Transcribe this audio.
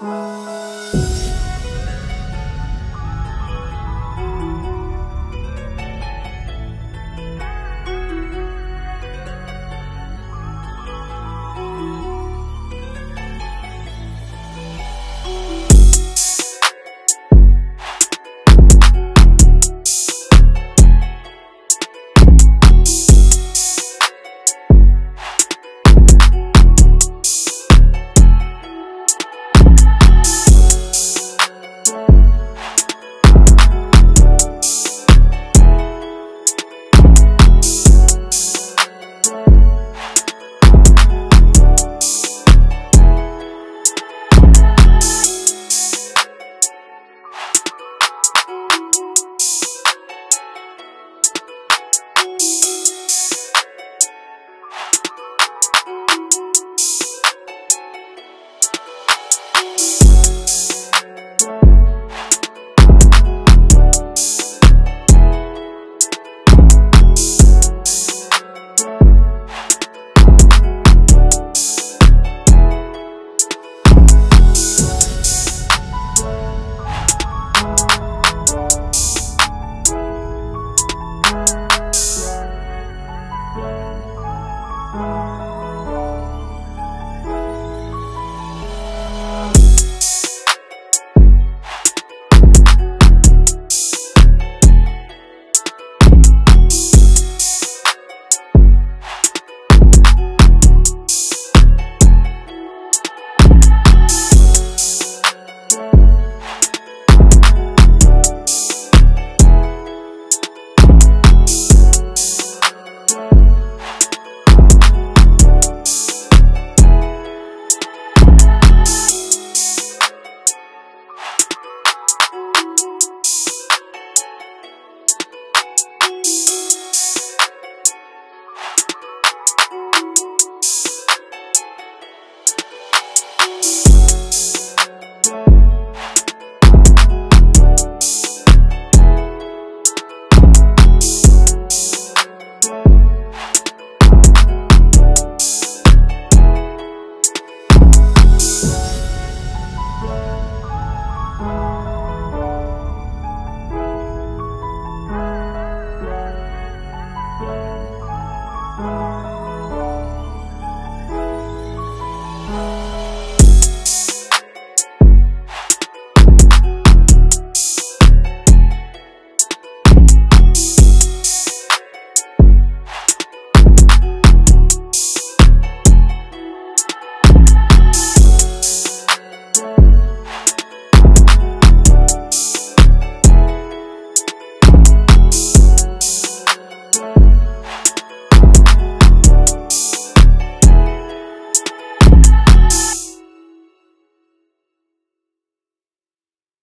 Música